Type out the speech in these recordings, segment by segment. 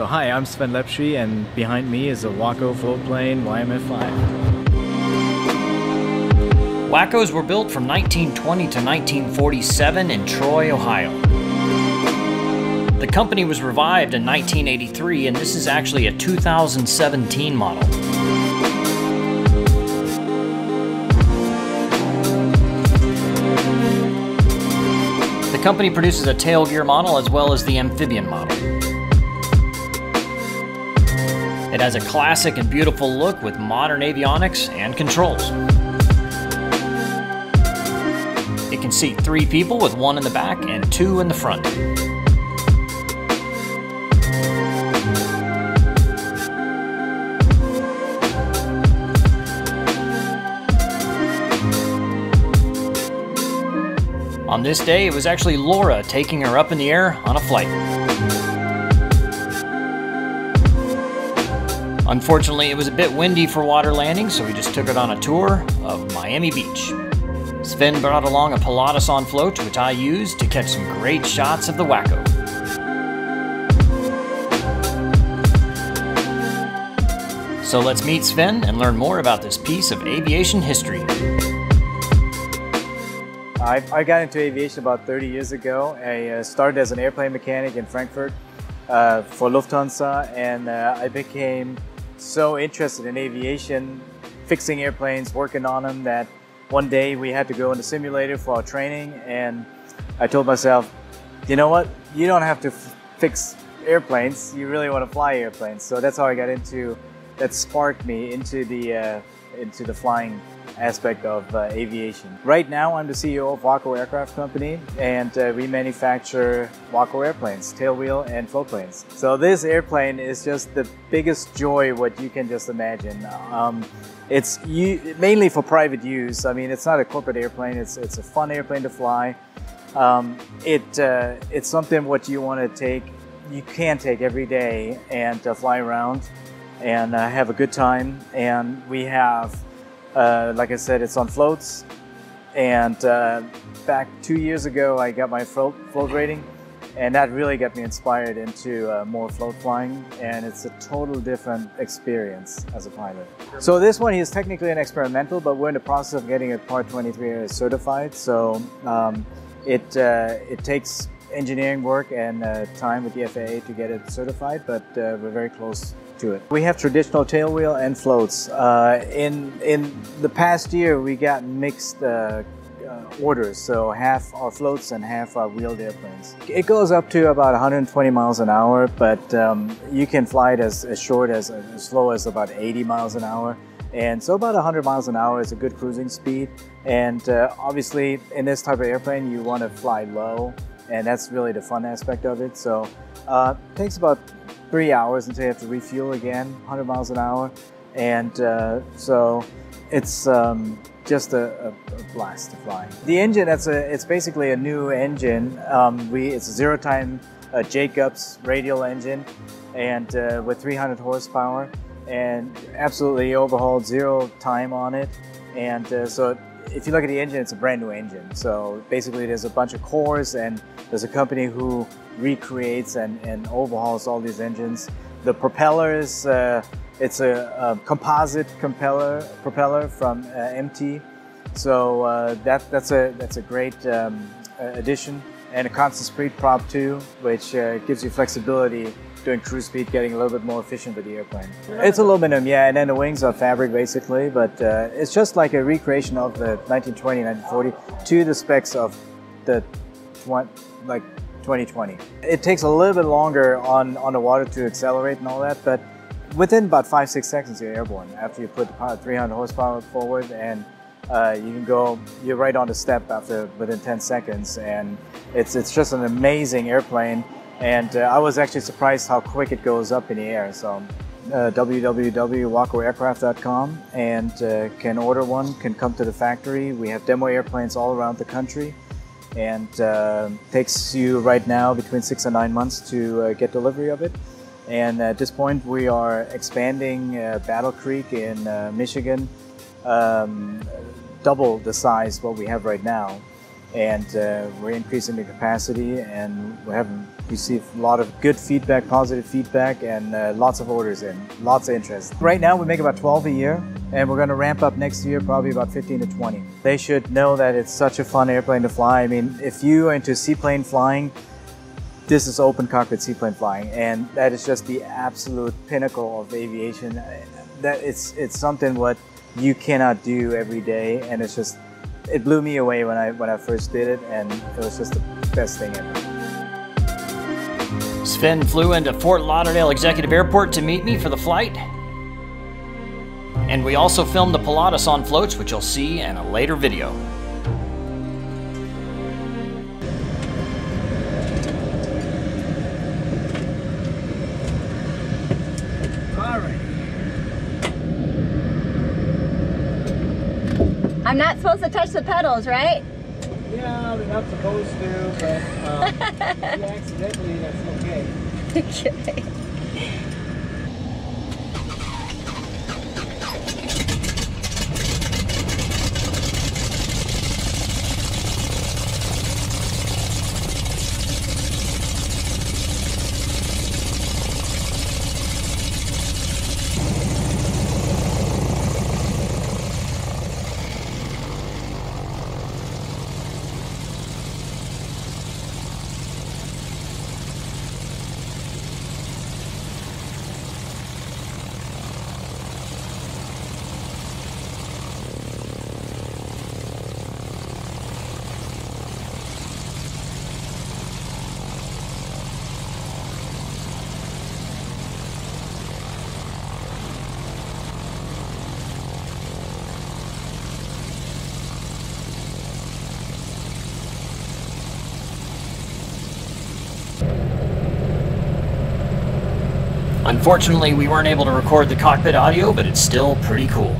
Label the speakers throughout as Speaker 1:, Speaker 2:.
Speaker 1: So hi, I'm Sven Lepschi and behind me is a Waco floatplane YMF-5.
Speaker 2: Wacos were built from 1920 to 1947 in Troy, Ohio. The company was revived in 1983 and this is actually a 2017 model. The company produces a tail gear model as well as the amphibian model. It has a classic and beautiful look with modern avionics and controls. It can seat three people with one in the back and two in the front. On this day, it was actually Laura taking her up in the air on a flight. Unfortunately, it was a bit windy for water landing, so we just took it on a tour of Miami Beach. Sven brought along a Pilatus on float, which I used to catch some great shots of the Waco. So let's meet Sven and learn more about this piece of aviation history.
Speaker 1: I, I got into aviation about 30 years ago. I uh, started as an airplane mechanic in Frankfurt uh, for Lufthansa and uh, I became so interested in aviation, fixing airplanes, working on them that one day we had to go in the simulator for our training and I told myself, you know what, you don't have to fix airplanes, you really want to fly airplanes. So that's how I got into, that sparked me into the, uh, into the flying aspect of uh, aviation. Right now, I'm the CEO of Waco Aircraft Company, and uh, we manufacture Waco airplanes, tailwheel and floatplanes. So this airplane is just the biggest joy what you can just imagine. Um, it's mainly for private use. I mean, it's not a corporate airplane. It's it's a fun airplane to fly. Um, it uh, it's something what you want to take. You can take every day and uh, fly around and uh, have a good time. And we have uh, like I said, it's on floats. And uh, back two years ago, I got my float, float rating, and that really got me inspired into uh, more float flying. And it's a total different experience as a pilot. So this one is technically an experimental, but we're in the process of getting it Part 23 certified. So um, it uh, it takes engineering work and uh, time with the FAA to get it certified, but we're very close to it. We have traditional tailwheel and floats. Uh, in, in the past year, we got mixed uh, uh, orders, so half are floats and half are wheeled airplanes. It goes up to about 120 miles an hour, but um, you can fly it as, as short as as slow as about 80 miles an hour. And so about 100 miles an hour is a good cruising speed. And uh, obviously in this type of airplane, you want to fly low and that's really the fun aspect of it. So uh, takes about three hours until you have to refuel again, 100 miles an hour. And uh, so it's um, just a, a, blast to fly. The engine, that's a, it's basically a new engine. Um, we, it's a zero time uh, Jacobs radial engine and uh, with 300 horsepower and absolutely overhauled zero time on it. And uh, so if you look at the engine, it's a brand new engine. So basically there's a bunch of cores and there's a company who recreates and, and overhauls all these engines. The propellers, uh, it's a, a, composite propeller, propeller from uh, MT. So uh, that, that's, a, that's a great um, addition. And a constant speed prop too, which uh, gives you flexibility doing cruise speed, getting a little bit more efficient with the airplane. It's aluminum, yeah, and then the wings are fabric basically, but uh, it's just like a recreation of the 1920, 1940 to the specs of the like 2020. It takes a little bit longer on, on the water to accelerate and all that, but within about five, six seconds you're airborne after you put the power, 300 horsepower forward and uh, you can go, you're right on the step after within 10 seconds and it's, it's just an amazing airplane and uh, I was actually surprised how quick it goes up in the air. So uh, www.wacoaircraft.com and uh, can order one, can come to the factory. We have demo airplanes all around the country and uh, takes you right now between six and nine months to uh, get delivery of it. And at this point, we are expanding uh, Battle Creek in uh, Michigan, um, double the size what we have right now. And uh, we're increasing the capacity and we have received a lot of good feedback, positive feedback, and uh, lots of orders in, lots of interest. Right now we make about 12 a year and we're going to ramp up next year probably about 15 to 20. They should know that it's such a fun airplane to fly. I mean, if you are into seaplane flying, this is open cockpit seaplane flying and that is just the absolute pinnacle of aviation. That it's it's something what you cannot do every day and it's just it blew me away when I when I first did it, and it was just the best thing ever.
Speaker 2: Sven flew into Fort Lauderdale Executive Airport to meet me for the flight. And we also filmed the Pilatus on floats, which you'll see in a later video.
Speaker 3: I'm not supposed to touch the pedals, right?
Speaker 1: Yeah, we're not supposed to, but um, accidentally, that's okay.
Speaker 3: okay.
Speaker 2: Unfortunately, we weren't able to record the cockpit audio, but it's still pretty cool.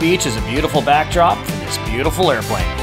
Speaker 2: Beach is a beautiful backdrop for this beautiful airplane.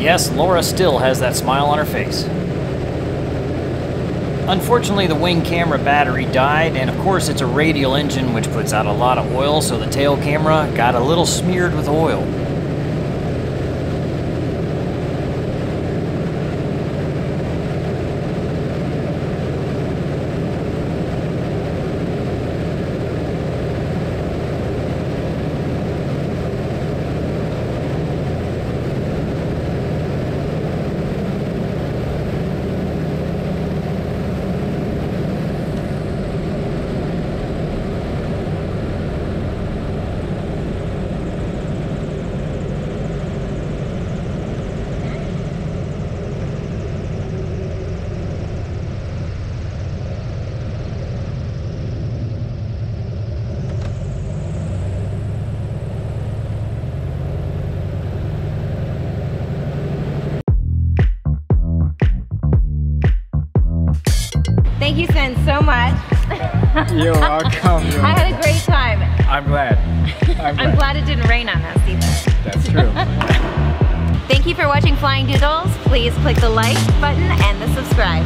Speaker 2: Yes, Laura still has that smile on her face. Unfortunately, the wing camera battery died, and of course, it's a radial engine which puts out a lot of oil, so the tail camera got a little smeared with oil.
Speaker 1: You're welcome. You're
Speaker 3: I had a great time.
Speaker 1: I'm glad. I'm
Speaker 3: I'm glad it didn't rain on us either.
Speaker 1: That's true.
Speaker 3: Thank you for watching Flying Doodles. Please click the like button and the subscribe.